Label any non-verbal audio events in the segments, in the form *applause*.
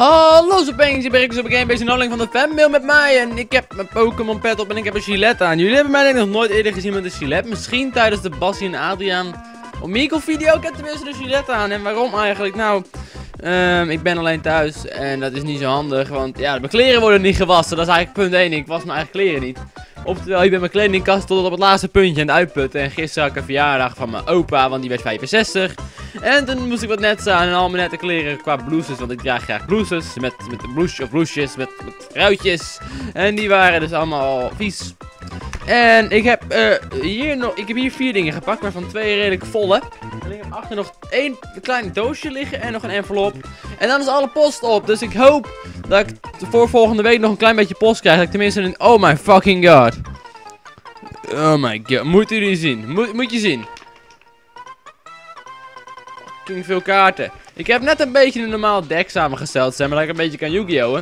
Hallo Zopeens, ik ben Rick op een Gamebase en van de fanmail met mij. En ik heb mijn Pokémon pet op en ik heb een Gillette aan. Jullie hebben mij denk ik nog nooit eerder gezien met een Gillette. Misschien tijdens de Bassie en Adriaan Omegle video, ik heb tenminste de Gillette aan. En waarom eigenlijk? Nou, um, ik ben alleen thuis en dat is niet zo handig Want ja, mijn kleren worden niet gewassen, dat is eigenlijk punt 1 Ik was mijn eigen kleren niet Oftewel, ik ben mijn kledingkast tot op het laatste puntje aan het uitputten. En gisteren had ik een verjaardag van mijn opa, want die werd 65. En toen moest ik wat net aan en al mijn nette kleren qua blouses. Want ik draag graag blouses met, met blouse of blouses met, met ruitjes. En die waren dus allemaal vies. En ik heb, uh, hier nog, ik heb hier vier dingen gepakt, maar van twee redelijk volle. Achter nog één klein doosje liggen en nog een envelop. En dan is alle post op. Dus ik hoop dat ik voor volgende week nog een klein beetje post krijg. Dat ik tenminste een... Oh my fucking god. Oh my god. Moet u die zien. Moet, moet je zien. Fucking veel kaarten. Ik heb net een beetje een normaal deck samengesteld. Zeg maar dat ik een beetje kan Yu-Gi-Oh!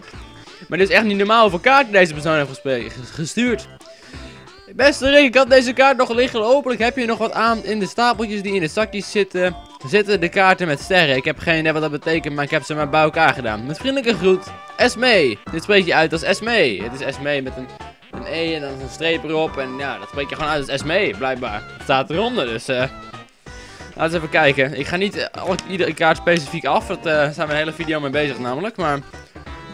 Maar dit is echt niet normaal hoeveel kaarten deze persoon heeft gestuurd. Beste Rick, ik had deze kaart nog liggen. Hopelijk heb je nog wat aan in de stapeltjes die in de zakjes zitten. Zitten de kaarten met sterren. Ik heb geen idee wat dat betekent, maar ik heb ze maar bij elkaar gedaan. Met vriendelijke groet, Esme. Dit spreek je uit als Esme. Het is Esme met een, een E en dan een streep erop. En ja, dat spreek je gewoon uit als Esme, blijkbaar. Het staat eronder, dus... eh. Laten we even kijken. Ik ga niet uh, iedere kaart specifiek af. Daar uh, zijn we een hele video mee bezig namelijk. Maar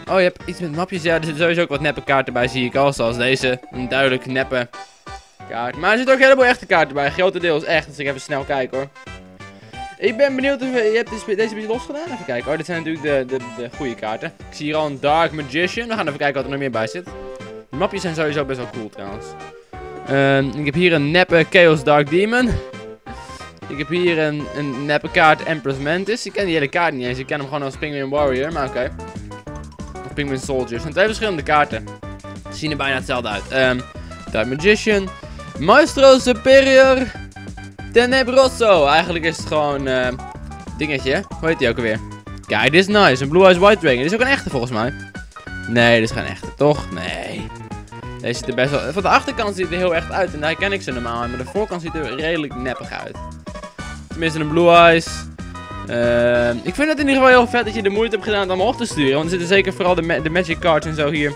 Oh, je hebt iets met mapjes. Ja, er zitten sowieso ook wat neppe kaarten bij, zie ik al. Zoals deze. Een duidelijk neppe kaart. Maar er zitten ook een heleboel echte kaarten bij. Grotendeels echt. Dus ik even snel kijken hoor. Ik ben benieuwd of je hebt deze, deze beetje losgedaan. Even kijken. Oh, dit zijn natuurlijk de, de, de goede kaarten. Ik zie hier al een Dark Magician. We gaan even kijken wat er nog meer bij zit. De mapjes zijn sowieso best wel cool trouwens. Uh, ik heb hier een neppe Chaos Dark Demon. Ik heb hier een, een neppe kaart Empress Mantis. Ik ken die hele kaart niet eens. Ik ken hem gewoon als Penguin Warrior. Maar oké. Penguin Soldiers. En twee verschillende kaarten. Zien er bijna hetzelfde uit. Um, Dark Magician. Maestro Superior. Tenebroso. Eigenlijk is het gewoon uh, dingetje. Hoe heet die ook alweer? Kijk, dit is nice. Een Blue Eyes White Dragon. Dit is ook een echte volgens mij. Nee, dit is geen echte, toch? Nee. Deze ziet er best wel... Van de achterkant ziet er heel echt uit. En daar ken ik ze normaal. Maar de voorkant ziet er redelijk neppig uit. Tenminste, een Blue Eyes. Uh, ik vind het in ieder geval heel vet dat je de moeite hebt gedaan om allemaal op te sturen. Want er zitten zeker vooral de, de magic cards en zo hier.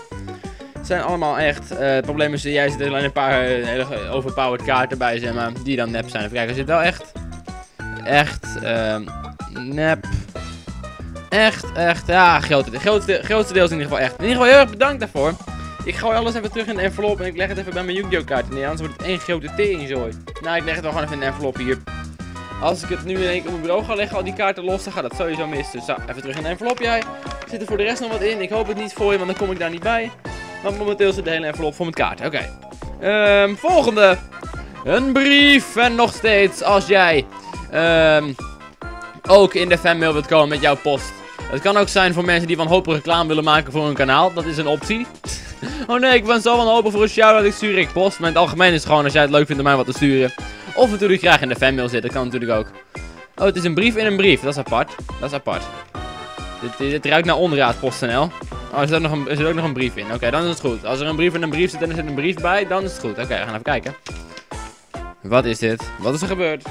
Het zijn allemaal echt. Uh, het probleem is, jij zit alleen een paar uh, hele overpowered kaarten bij, zeg maar. Die dan nep zijn. Even kijken, er zit wel echt. Echt. Uh, nep. Echt, echt. Ja, grote, grootste, deel is in ieder geval echt. In ieder geval heel erg bedankt daarvoor. Ik gooi alles even terug in de envelop en ik leg het even bij mijn Yu-Gi-Oh kaarten neer. Anders wordt het één grote teringzooi. Nou, ik leg het wel gewoon even in de envelop hier. Als ik het nu in één keer op mijn bureau ga leggen, al die kaarten los, dan gaat dat sowieso mis. Dus zo, even terug in de envelop jij. Zit er voor de rest nog wat in? Ik hoop het niet voor je, want dan kom ik daar niet bij. Want momenteel zit de hele envelop vol met kaarten. Oké. Okay. Um, volgende. Een brief. En nog steeds, als jij um, ook in de fanmail wilt komen met jouw post. Het kan ook zijn voor mensen die wanhopig reclame willen maken voor hun kanaal. Dat is een optie. *laughs* oh nee, ik ben zo wanhopig voor een shout-out. Ik stuur ik post. Maar in het algemeen is het gewoon als jij het leuk vindt om mij wat te sturen. Of natuurlijk graag in de fanmail zitten, kan natuurlijk ook. Oh, het is een brief in een brief. Dat is apart. Dat is apart. Dit, dit, ruikt naar onderraad.nl. Oh, er zit ook nog een, er zit ook nog een brief in. Oké, dan is het goed. Als er een brief in een brief zit en er zit een brief bij, dan is het goed. Oké, we gaan even kijken. Wat is dit? Wat is er gebeurd?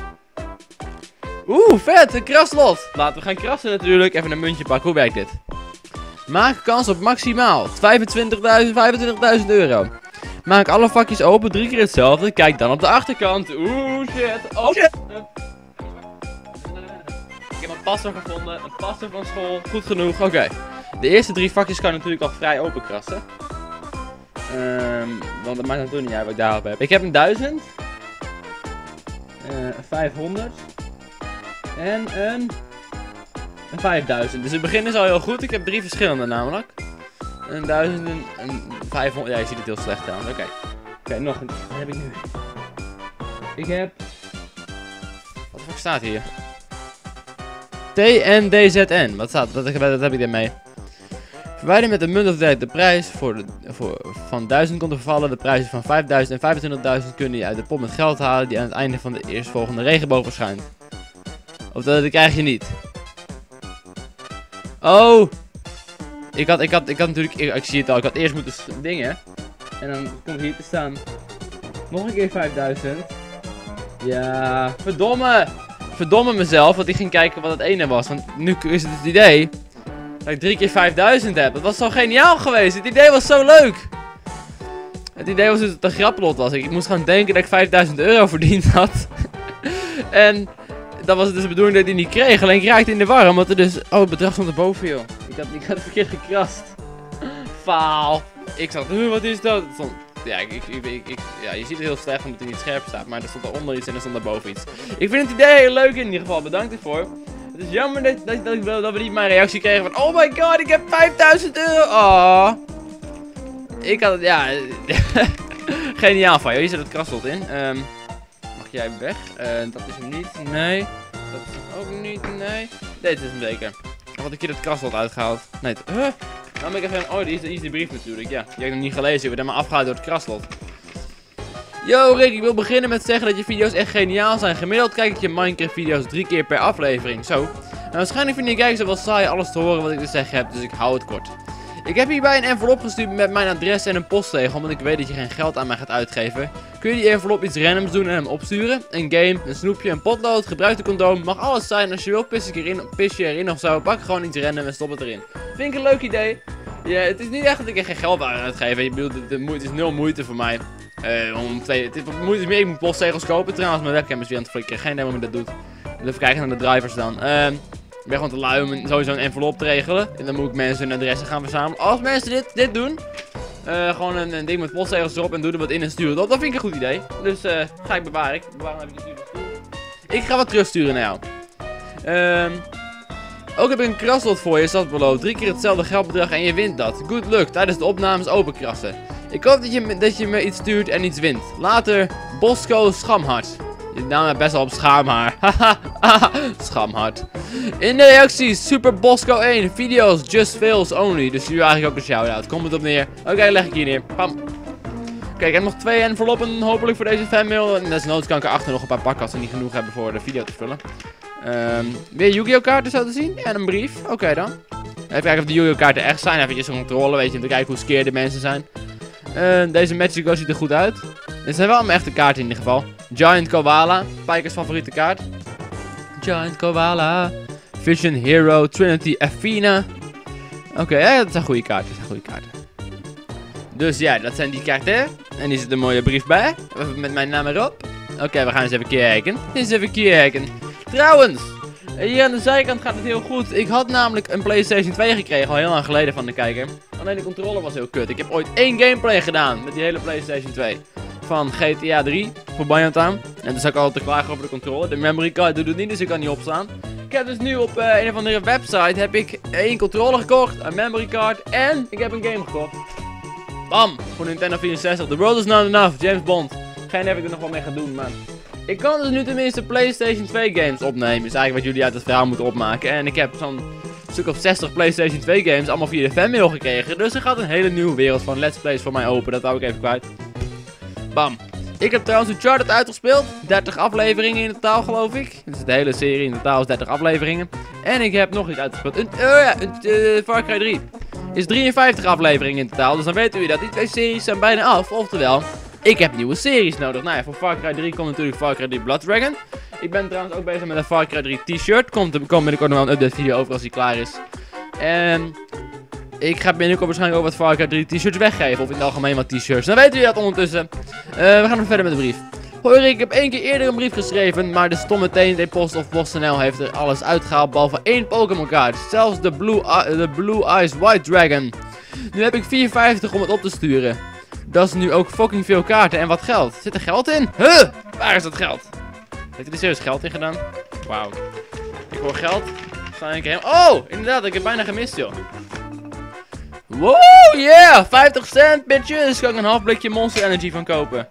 Oeh, vet, een kraslot. Laten we gaan krassen natuurlijk. Even een muntje pakken. Hoe werkt dit? Maak kans op maximaal 25.000 25.000 euro. Maak alle vakjes open, drie keer hetzelfde. Kijk dan op de achterkant. Oeh, shit. Oh, shit. Ik heb een passer gevonden. Een passer van school. Goed genoeg. Oké. De eerste drie vakjes kan natuurlijk al vrij open krassen. Um, want dat maakt natuurlijk niet uit wat ik daarop heb. Ik heb een 1000. Uh, 500. En een, een 5000. Dus het begin is al heel goed. Ik heb drie verschillende namelijk. Een 1000 en een 500. Ja, je ziet het heel slecht aan. Oké. Oké, nog een. Wat heb ik nu? Ik heb. Wat de staat hier? TNDZN. Wat staat dat? Dat heb ik ermee. Verwijder met de munt of de prijs voor de, voor, van 1000 komt te vervallen. De prijzen van 5000 en 25.000 kunnen je uit de pot met geld halen die aan het einde van de eerstvolgende regenboog verschijnt. Of dat krijg je niet. Oh! Ik had, ik had, ik had natuurlijk, ik, zie het al, ik had eerst moeten dingen. En dan komt hier te staan. Nog een keer 5000. Ja, verdomme. Verdomme mezelf, want ik ging kijken wat het ene was. Want nu is het het idee Dat ik drie keer 5000 heb. Dat was zo geniaal geweest. Het idee was zo leuk. Het idee was dus dat het een graplot was. Ik moest gewoon denken dat ik 5000 euro verdiend had. *laughs* en dat was dus de bedoeling dat die niet kreeg. Alleen ik raakte in de war. Omdat er dus... Oh, het bedrag stond erboven, joh. Ik had, ik had verkeerd gekrast. Faal. Ik zat... Wat is dat? Het stond ja, ik, ik, ik, ja, je ziet het heel slecht omdat het niet scherp staat. Maar er stond eronder iets en er stond erboven iets. Ik vind het idee heel leuk in ieder geval. Bedankt ervoor. Het is jammer dat, dat, dat, dat we niet mijn reactie kregen van... Oh my god, ik heb 5000 euro. Oh. Ik had het, ja... *laughs* Geniaal van je. Hier zit het kraslot in. Um, jij weg? Uh, dat is hem niet. Nee. Dat is hem ook niet. Nee. Dit is hem zeker. Ik had een keer het kraslot uitgehaald. Nee. Huh? Ben ik even... Oh, die is, die is brief natuurlijk. Ja, die heb ik nog niet gelezen. Ik ben helemaal afgehaald door het kraslot. Yo Rick, ik wil beginnen met zeggen dat je video's echt geniaal zijn. Gemiddeld kijk ik je Minecraft video's drie keer per aflevering. Zo. Nou, waarschijnlijk vind je kijkers wel saai alles te horen wat ik te zeggen heb, dus ik hou het kort. Ik heb hierbij een envelop gestuurd met mijn adres en een postzegel, omdat ik weet dat je geen geld aan mij gaat uitgeven. Kun je die envelop iets randoms doen en hem opsturen? Een game, een snoepje, een potlood, gebruik de condoom, mag alles zijn. Als je wil, pis, ik erin, pis je erin of zo, pak gewoon iets random en stop het erin. Vind ik een leuk idee. Ja, het is niet echt dat ik er geen geld aan uitgeef. Je bedoelt, het, is nul moeite voor mij. Uh, om twee, het is moeite meer, ik moet postzegels kopen trouwens. Mijn webcam is weer aan het flikkeren. Geen idee hoe ik dat doet. Even kijken naar de drivers dan. Ik ben gewoon te lui om sowieso een envelop te regelen. En dan moet ik mensen hun adressen gaan verzamelen. Als mensen dit, dit doen, uh, gewoon een, ding met postzegels erop en doe er wat in en sturen dat. Dat vind ik een goed idee. Dus uh, ga ik bewaren. Ik bewaar hem even Ik ga wat terugsturen naar jou. Ehm... Ook heb ik een kraslot voor je, staat beloofd. Drie keer hetzelfde geldbedrag en je wint dat. Good luck tijdens de opnames openkrassen. Ik hoop dat je, dat je me iets stuurt en iets wint. Later, Bosco Schamhart. Naam is best wel op schaamhaar. *laughs* Haha, schamhart. In de reacties, Super Bosco 1. Video's, just fails only. Dus nu eigenlijk ook een shout-out. Kom het op neer. Oké, leg ik hier neer. Pam. Kijk, ik heb nog twee enveloppen hopelijk voor deze fanmail. En desnoods kan ik erachter nog een paar pakken als ze niet genoeg hebben voor de video te vullen. Um, weer Yu-Gi-Oh kaarten zo te zien. En een brief. Oké dan. Even kijken of de Yu-Gi-Oh kaarten echt zijn. Even een controle, weet je. Om te kijken hoe skeer de mensen zijn. Uh, deze Magic ziet er goed uit. Dit zijn wel mijn echte kaarten in ieder geval. Giant Koala. Pikers favoriete kaart. Giant Koala. Vision Hero. Trinity Athena. Oké, ja, dat zijn goede kaarten. Dat zijn goede kaarten. Dus ja, dat zijn die kaarten. En hier zit een mooie brief bij. Met mijn naam erop. Oké, we gaan eens even kijken. Eens even kijken. Trouwens, hier aan de zijkant gaat het heel goed. Ik had namelijk een PlayStation 2 gekregen, al heel lang geleden van de kijker. Alleen de controller was heel kut. Ik heb ooit één gameplay gedaan met die hele PlayStation 2. Van GTA 3 voor Bayontown. En toen zat ik altijd te klagen over de controller. De memory card doet het niet, dus ik kan niet opstaan. Ik heb dus nu op uh, een of andere website heb ik één controller gekocht, een memory card en ik heb een game gekocht. Bam! Voor Nintendo 64. The world is not enough. James Bond. Geen heb ik er nog wel mee gaan doen, man. Ik kan dus nu tenminste PlayStation 2 games opnemen. Is eigenlijk wat jullie uit het verhaal moeten opmaken. En ik heb zo'n stuk of 60 PlayStation 2 games allemaal via de fanmail gekregen. Dus er gaat een hele nieuwe wereld van Let's Plays voor mij open. Dat hou ik even kwijt. Ik heb trouwens Uncharted uitgespeeld. 30 afleveringen in totaal, geloof ik. Dus de hele serie in totaal is 30 afleveringen. En ik heb nog iets uitgespeeld. Een, oh ja, een, uh, Far Cry 3. Is 53 afleveringen in totaal. Dus dan weten jullie dat. Die twee series zijn bijna af. Oftewel, ik heb nieuwe series nodig. Nou ja, voor Far Cry 3 komt natuurlijk Far Cry 3 Blood Dragon. Ik ben trouwens ook bezig met een Far Cry 3 t-shirt. Komt, komt binnenkort nog wel een update video over als die klaar is. En ik ga binnenkort waarschijnlijk ook wat Far Cry 3 t-shirts weggeven. Of in het algemeen wat t-shirts. Dan weten jullie dat ondertussen. Uh, we gaan verder met de brief. Hoi ik heb één keer eerder een brief geschreven, maar de stomme de Post of PostNL heeft er alles uitgehaald, behalve één Pokémon kaart. Zelfs de Blue, de Blue Eyes White Dragon. Nu heb ik 4,50 om het op te sturen. Dat is nu ook fucking veel kaarten en wat geld. Zit er geld in? Huh? Waar is dat geld? Heeft er serieus geld in gedaan? Wauw. Ik hoor geld. Ik Oh, inderdaad, ik heb bijna gemist, joh. Wow, yeah! 50 cent, bitches! Kan ik een half blikje Monster Energy van kopen.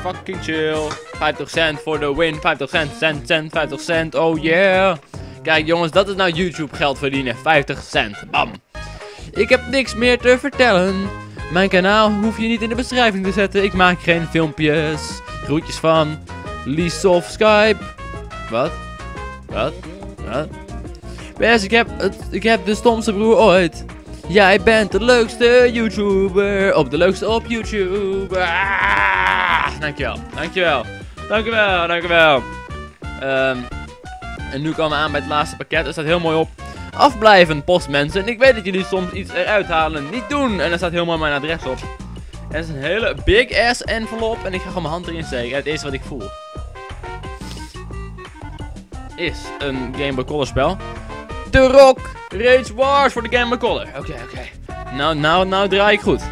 Fucking chill. 50 cent voor de win. 50 cent, cent, cent, 50 cent. Oh yeah. Kijk jongens, dat is nou YouTube geld verdienen. 50 cent. Bam. Ik heb niks meer te vertellen. Mijn kanaal hoef je niet in de beschrijving te zetten. Ik maak geen filmpjes. Groetjes van Lies Skype. Wat? Wat? Wat? Best, ik heb, het, ik heb de stomste broer ooit. Jij bent de leukste YouTuber. Op de leukste op YouTube. Ah, dankjewel, dankjewel. Dankjewel, dankjewel. Um, en nu komen we aan bij het laatste pakket. Er staat heel mooi op. afblijven, postmensen. Ik weet dat jullie soms iets eruit halen, niet doen. En er staat helemaal mijn adres op. Het is een hele big ass envelop. En ik ga gewoon mijn hand erin steken. Het eerste wat ik voel. Is een Game Boy Color spel. The Rock Rage Wars voor de Game Boy Color. Oké, oké. Nou, nou, nou draai ik goed.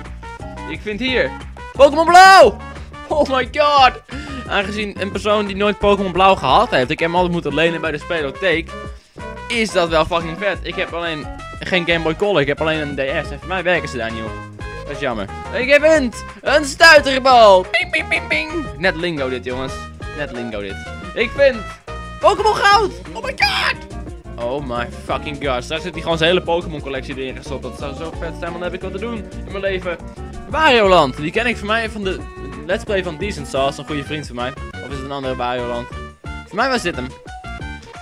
Ik vind hier Pokémon Blauw! Oh my god! Aangezien een persoon die nooit Pokémon Blauw gehad heeft, ik heb hem altijd moeten lenen bij de spelotheek, is dat wel fucking vet. Ik heb alleen geen Game Boy Color, ik heb alleen een DS en voor mij werken ze daar niet op. Dat is jammer. Ik heb een, een stuiterbal! Ping, ping, ping, ping! Net lingo dit jongens. Net lingo dit. Ik vind Pokémon Goud! Oh my god! Oh my fucking god. Straks zit hij gewoon zijn hele Pokémon collectie erin gestopt. Dat zou zo vet zijn, dan heb ik wat te doen in mijn leven. Wario Land. Die ken ik van mij van de Let's Play van Decent Sauce. Een goede vriend van mij. Of is het een andere Wario Land? Voor mij was dit hem.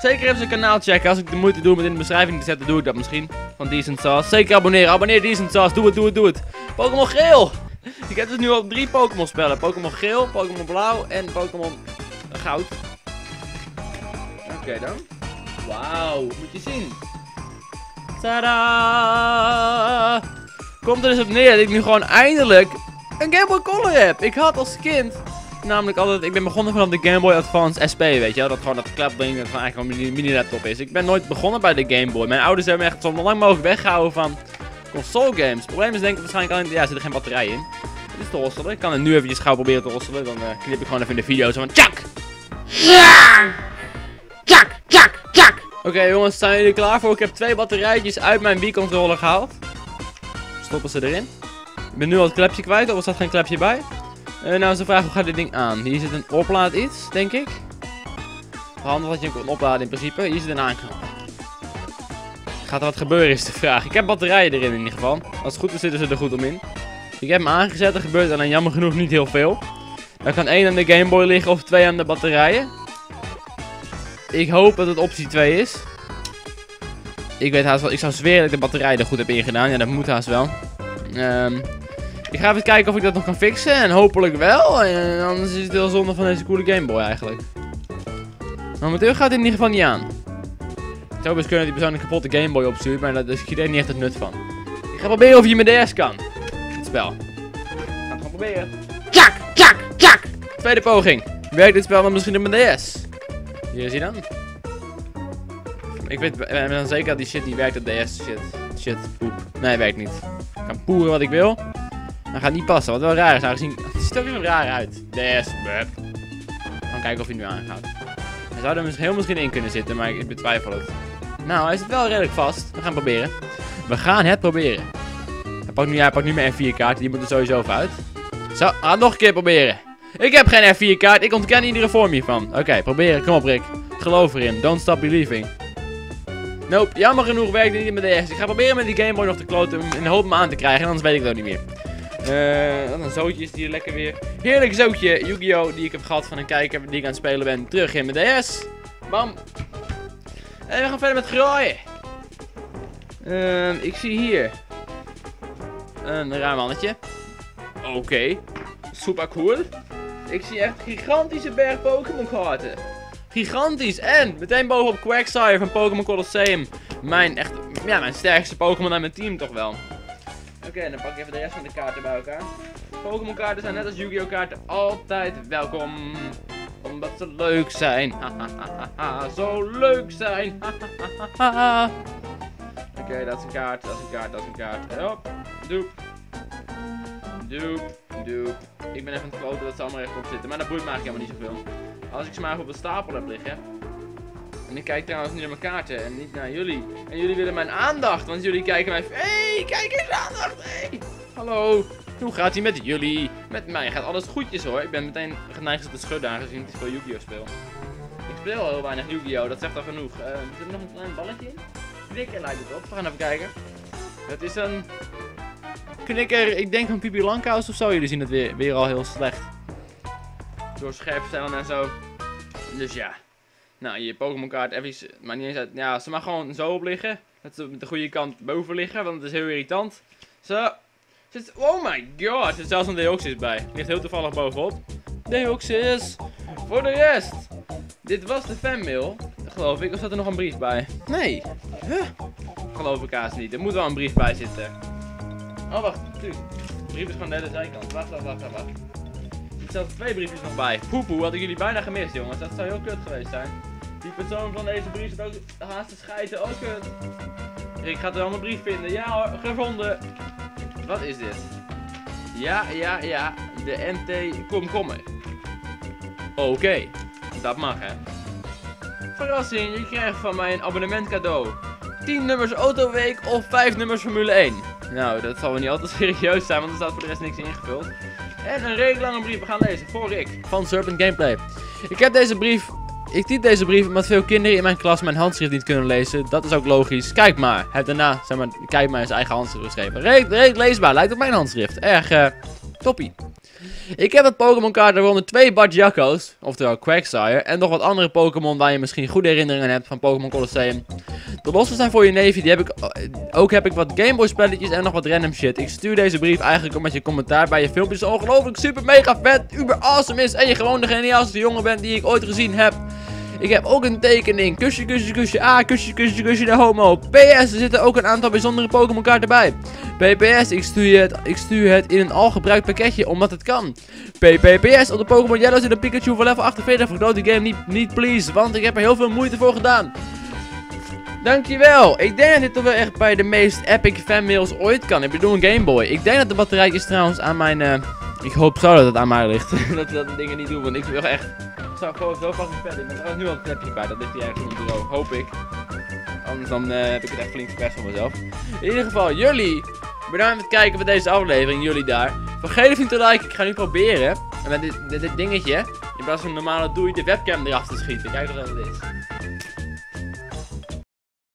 Zeker even zijn kanaal checken. Als ik de moeite doe om het in de beschrijving te zetten, doe ik dat misschien. Van Decent Sauce. Zeker abonneren. Abonneer Decent Sauce. Doe het, doe het, doe het. Pokémon Geel. *laughs* Ik heb dus nu al drie Pokémon spellen. Pokémon Geel, Pokémon Blauw en Pokémon Goud. Oké dan. Wauw, moet je zien. Tada! Komt er dus op neer dat ik nu gewoon eindelijk een Game Boy Color heb. Ik had als kind namelijk altijd, ik ben begonnen vanaf de Game Boy Advance SP, weet je wel. Dat gewoon dat klapding, dat gewoon eigenlijk een mini, mini laptop is. Ik ben nooit begonnen bij de Game Boy. Mijn ouders hebben me echt zo lang mogelijk weggehouden van console games. Het probleem is denk ik waarschijnlijk alleen, ja, er zit er geen batterij in. Dit is te hosselen. Ik kan het nu eventjes gauw proberen te hosselen. Dan uh, knip ik gewoon even in de video zo van, tjak! Ja! Oké jongens, zijn jullie klaar voor? Ik heb twee batterijtjes uit mijn Wii-controller gehaald. Stoppen ze erin. Ik ben nu al het klepje kwijt, of er staat geen klepje bij. Uh, nou is de vraag, hoe gaat dit ding aan? Hier zit een oplaad iets, denk ik. Handig dat je hem opladen in principe. Hier zit een aanknop. Gaat er wat gebeuren is de vraag. Ik heb batterijen erin in ieder geval. Als het goed is zitten ze er goed om in. Ik heb hem aangezet, er gebeurt alleen jammer genoeg niet heel veel. Er kan één aan de Game Boy liggen of twee aan de batterijen. Ik hoop dat het optie 2 is. Ik weet haast wel, ik zou zweren dat ik de batterij er goed heb ingedaan. Ja, dat moet haast wel. Um, ik ga even kijken of ik dat nog kan fixen. En hopelijk wel. En anders is het heel zonde van deze coole Game Boy eigenlijk. Momenteel gaat het in ieder geval niet aan. Het zou best kunnen dat die persoon een kapotte Game Boy opstuurt. Maar daar is er niet echt het nut van. Ik ga proberen of je met DS kan. Het spel. Ik ga het gewoon proberen. Tjak, tjak, tjak. Tweede poging. Werkt dit spel dan misschien op mijn DS? Is hij dan. Ik weet dan zeker dat die shit niet werkt op DS. Shit. Shit. Poep. Nee, werkt niet. Ik kan poeren wat ik wil. Dat gaat niet passen, wat wel raar is aangezien... Het ziet er weer raar uit. DS. Bup. Gaan kijken of hij nu aangaat. Hij zou er heel misschien in kunnen zitten, maar ik betwijfel het. Nou, hij zit wel redelijk vast. We gaan proberen. We gaan het proberen. Hij pakt nu, hij pakt nu mijn F4 kaart. Die moet er sowieso even uit. Zo, ga nog een keer proberen. Ik heb geen F4 kaart. Ik ontken iedere vorm hiervan. Oké, proberen. Kom op, Rick. Geloof erin. Don't stop believing. Nope, jammer genoeg werkt het niet met DS. Ik ga proberen met die Game Boy nog te kloten de hoop hem aan te krijgen. Anders weet ik het ook niet meer. Uh, een zootje is die lekker weer. Heerlijk zootje Yu-Gi-Oh! die ik heb gehad van een kijker die ik aan het spelen ben. Terug in mijn DS. Bam. En we gaan verder met graaien. Uh, ik zie hier een raar mannetje. Oké. Okay. Super cool. Ik zie echt gigantische berg Pokémon kaarten. Gigantisch. En meteen bovenop Quagsire van Pokémon Colosseum. Mijn echt, ja, mijn sterkste Pokémon aan mijn team toch wel. Oké, dan pak ik even de rest van de kaarten bij elkaar. Pokémon kaarten zijn net als Yu-Gi-Oh kaarten altijd welkom. Omdat ze leuk zijn. Zo leuk zijn. Oké, dat is een kaart, dat is een kaart, dat is een kaart. Hop, doep. Doep, doep. Ik ben even aan het dat ze allemaal rechtop zitten. Maar dat boeit me eigenlijk helemaal niet zoveel. Als ik ze maar op een stapel heb liggen. En ik kijk trouwens niet naar mijn kaarten en niet naar jullie. En jullie willen mijn aandacht, want jullie kijken mij... Hey, kijk eens aandacht, hey. Hallo, hoe gaat hij met jullie? Met mij gaat alles goedjes hoor. Ik ben meteen geneigd te schudden aangezien ik veel Yu-Gi-Oh speel. Ik speel heel weinig Yu-Gi-Oh, dat zegt al genoeg. Uh, zit er nog een klein balletje in? Knikker lijkt het op. We gaan even kijken. Het is een knikker, ik denk van Pipi Lankhuis of zo. Jullie zien het weer, weer al heel slecht. Door scherp stellen en zo. Dus ja. Nou, je Pokémon kaart even, maar niet eens uit. Ja, ze mag gewoon zo op liggen. Dat ze met de goede kant boven liggen, want het is heel irritant. Zo. Zit, oh my god, er zit zelfs een Deoxys bij. Ligt heel toevallig bovenop. Deoxys. Voor de rest. Dit was de fanmail. Geloof ik. Of zat er nog een brief bij? Nee. Huh? Geloof ik haast niet. Er moet wel een brief bij zitten. Oh, wacht. De brief is gewoon net de zijkant. Wacht, wacht, wacht, wacht. Er twee briefjes nog bij. Poepoe, had ik jullie bijna gemist, jongens. Dat zou heel kut geweest zijn. Die persoon van deze brief zit ook haast te schijten. Oh, kut. Ik ga er wel een brief vinden. Ja hoor, gevonden. Wat is dit? Ja, ja, ja. De NT komkommer. Oké. Dat mag, hè. Verrassing, je krijgt van mij een abonnement cadeau. 10 nummers Autoweek of 5 nummers Formule 1. Nou, dat zal wel niet altijd *laughs* serieus zijn, want er staat voor de rest niks ingevuld. En een redelijk lange brief, we gaan lezen, voor Rick, van Serpent Gameplay. Ik heb deze brief, ik typ deze brief omdat veel kinderen in mijn klas mijn handschrift niet kunnen lezen. Dat is ook logisch. Kijk maar, hij heeft daarna, zeg maar, kijk maar zijn eigen handschrift geschreven. Redelijk leesbaar, lijkt op mijn handschrift. Erg, eh, toppie. Ik heb het Pokémon kaart waaronder twee Badjakko's, oftewel Quagsire, en nog wat andere Pokémon waar je misschien goede herinneringen hebt van Pokémon Colosseum. De losse zijn voor je neefje, die heb ik, ook heb ik wat Gameboy spelletjes en nog wat random shit. Ik stuur deze brief eigenlijk omdat je commentaar bij je filmpjes ongelooflijk super mega vet, uber awesome is en je gewoon de geniaalste jongen bent die ik ooit gezien heb. Ik heb ook een tekening. Kusje, kusje, kusje. Ah, kusje, kusje, kusje de homo. PS, er zitten ook een aantal bijzondere Pokémon kaarten bij. PPS, ik stuur, het, ik stuur het in een al gebruikt pakketje, omdat het kan. PPPS, op de Pokémon Yellow zit een Pikachu van level 48. Vergroot die game niet, niet please, want ik heb er heel veel moeite voor gedaan. Dankjewel. Ik denk dat dit toch wel echt bij de meest epic fanmails ooit kan. Ik bedoel een Game Boy. Ik denk dat de batterijtjes trouwens aan mijn... Uh, ik hoop zo dat het aan mij ligt. *laughs* dat we dat dingen niet doen, want ik wil echt... Ik zou gewoon zo fucking vet in. Er is nu al een klepje bij, dat ligt hier ergens op het bureau. Hoop ik. Anders dan uh, heb ik het echt flink verpest van mezelf. In ieder geval, jullie bedankt voor het kijken bij deze aflevering. Jullie daar. Vergeet even niet te liken. Ik ga nu proberen. En met dit, dit, dit dingetje, in plaats van een normale doei, de webcam eraf te schieten. Kijk wat dat is.